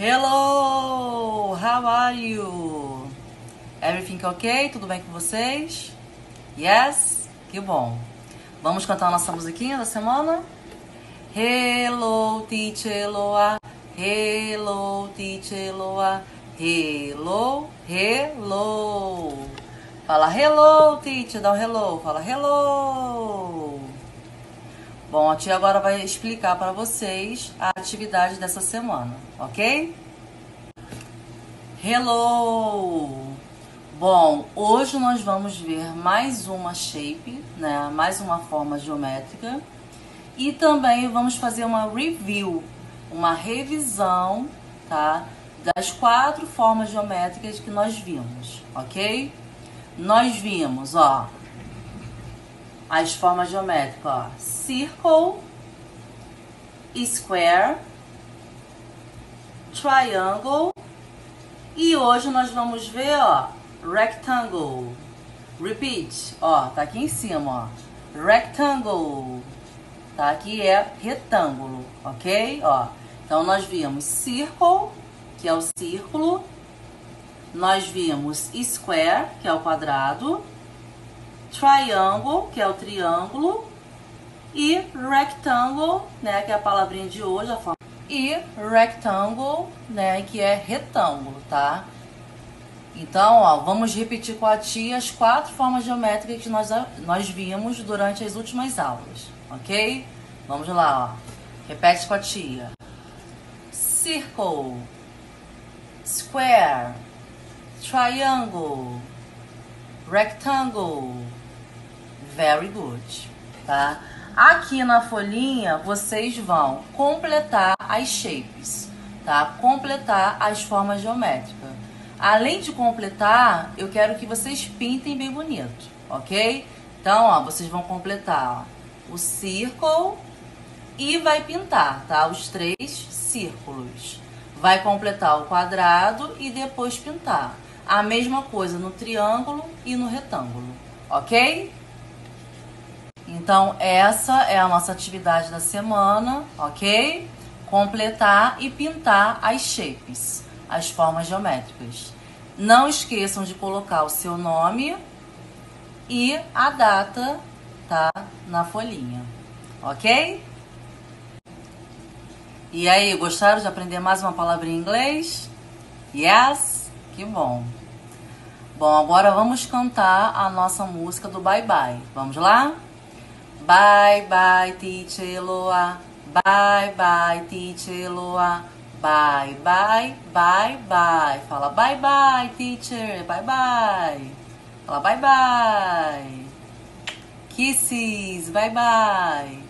Hello, how are you? Everything okay? Tudo bem com vocês? Yes? Que bom. Vamos cantar a nossa musiquinha da semana? Hello, teacher Loa. Hello, teacher Loa. Hello, hello. Fala hello, teacher. Dá um hello. Fala hello. Bom, a tia agora vai explicar para vocês a atividade dessa semana, ok? Hello! Bom, hoje nós vamos ver mais uma shape, né? Mais uma forma geométrica. E também vamos fazer uma review, uma revisão, tá? Das quatro formas geométricas que nós vimos, ok? Nós vimos, ó, as formas geométricas, ó, circle, square, triangle e hoje nós vamos ver, ó, rectangle. Repeat, ó, tá aqui em cima, ó, rectangle. Tá aqui é retângulo, ok? Ó, então nós vimos circle, que é o círculo. Nós vimos square, que é o quadrado triangle, que é o triângulo, e rectangle, né, que é a palavrinha de hoje, a forma. E rectangle, né, que é retângulo, tá? Então, ó, vamos repetir com a tia as quatro formas geométricas que nós, nós vimos durante as últimas aulas, ok? Vamos lá, ó. Repete com a tia. Circle, square, triangle, rectangle, Very good, tá? Aqui na folhinha vocês vão completar as shapes, tá? Completar as formas geométricas. Além de completar, eu quero que vocês pintem bem bonito, ok? Então, ó, vocês vão completar ó, o círculo e vai pintar, tá? Os três círculos. Vai completar o quadrado e depois pintar. A mesma coisa no triângulo e no retângulo, ok? Então, essa é a nossa atividade da semana, ok? Completar e pintar as shapes, as formas geométricas. Não esqueçam de colocar o seu nome e a data, tá? Na folhinha, ok? E aí, gostaram de aprender mais uma palavra em inglês? Yes? Que bom! Bom, agora vamos cantar a nossa música do Bye Bye. Vamos lá? Bye bye, teacher Loa. Bye bye, teacher Loa. Bye bye, bye bye. Fala bye bye, teacher. Bye bye. Fala bye bye. Kisses. Bye bye.